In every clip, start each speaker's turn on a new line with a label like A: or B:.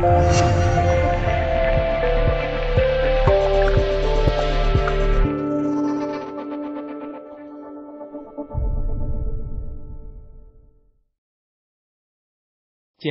A: 健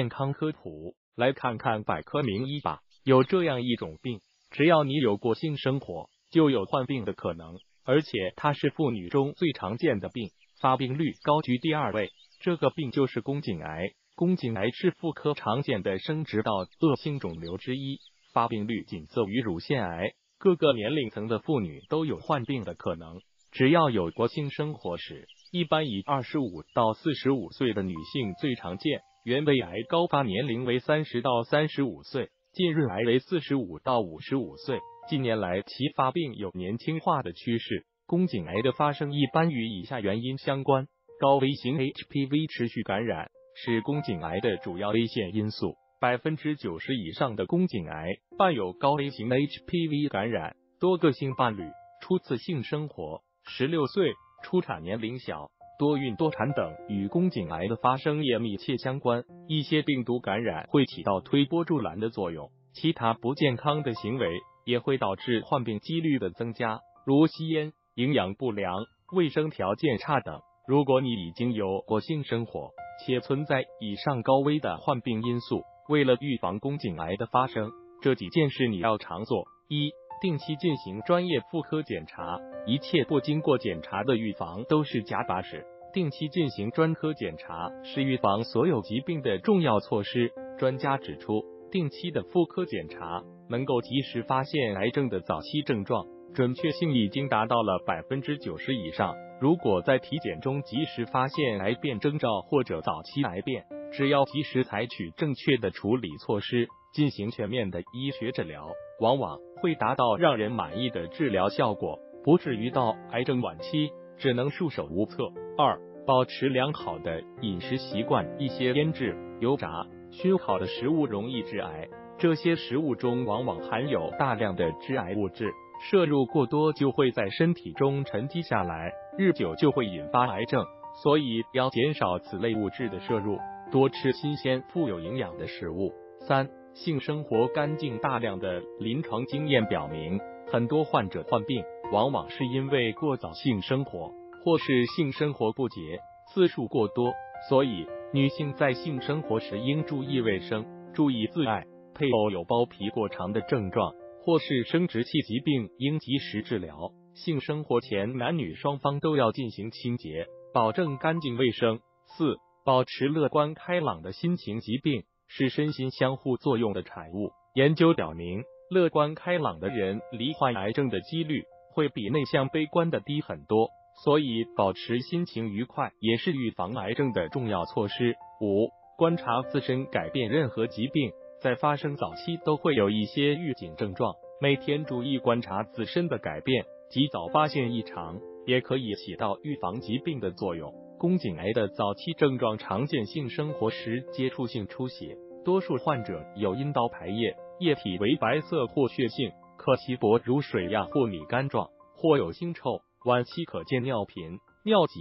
A: 康科普，来看看百科名医吧。有这样一种病，只要你有过性生活，就有患病的可能，而且它是妇女中最常见的病，发病率高居第二位。这个病就是宫颈癌。宫颈癌是妇科常见的生殖道恶性肿瘤之一，发病率仅次于乳腺癌。各个年龄层的妇女都有患病的可能，只要有过性生活史，一般以二十五到四十五岁的女性最常见。原位癌高发年龄为三十到三十五岁，浸润癌为四十五到五十五岁。近年来，其发病有年轻化的趋势。宫颈癌的发生一般与以下原因相关：高危型 HPV 持续感染是宫颈癌的主要危险因素，百分之九十以上的宫颈癌伴有高危型 HPV 感染。多个性伴侣、初次性生活、十六岁、初产年龄小。多孕多产等与宫颈癌的发生也密切相关。一些病毒感染会起到推波助澜的作用，其他不健康的行为也会导致患病几率的增加，如吸烟、营养不良、卫生条件差等。如果你已经有过性生活，且存在以上高危的患病因素，为了预防宫颈癌的发生，这几件事你要常做：一、定期进行专业妇科检查，一切不经过检查的预防都是假把式。定期进行专科检查是预防所有疾病的重要措施。专家指出，定期的妇科检查能够及时发现癌症的早期症状，准确性已经达到了百分之九十以上。如果在体检中及时发现癌变征兆或者早期癌变，只要及时采取正确的处理措施，进行全面的医学治疗，往往会达到让人满意的治疗效果，不至于到癌症晚期只能束手无策。二保持良好的饮食习惯，一些腌制、油炸、熏烤的食物容易致癌。这些食物中往往含有大量的致癌物质，摄入过多就会在身体中沉积下来，日久就会引发癌症。所以要减少此类物质的摄入，多吃新鲜、富有营养的食物。三、性生活干净。大量的临床经验表明，很多患者患病往往是因为过早性生活。或是性生活不洁，次数过多，所以女性在性生活时应注意卫生，注意自爱。配偶有包皮过长的症状，或是生殖器疾病，应及时治疗。性生活前，男女双方都要进行清洁，保证干净卫生。四、保持乐观开朗的心情。疾病是身心相互作用的产物。研究表明，乐观开朗的人罹患癌症的几率会比内向悲观的低很多。所以，保持心情愉快也是预防癌症的重要措施。五、观察自身改变。任何疾病在发生早期都会有一些预警症状，每天注意观察自身的改变，及早发现异常，也可以起到预防疾病的作用。宫颈癌的早期症状常见性生活时接触性出血，多数患者有阴道排液，液体为白色或血性，可稀薄如水样或米干状，或有腥臭。晚期可见尿频、尿急、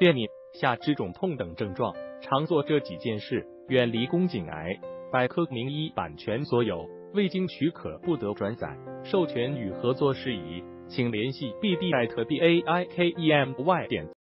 A: 便秘、下肢肿痛等症状，常做这几件事，远离宫颈癌。百科名医版权所有，未经许可不得转载。授权与合作事宜，请联系 b d 艾特 b a i k e m y 点。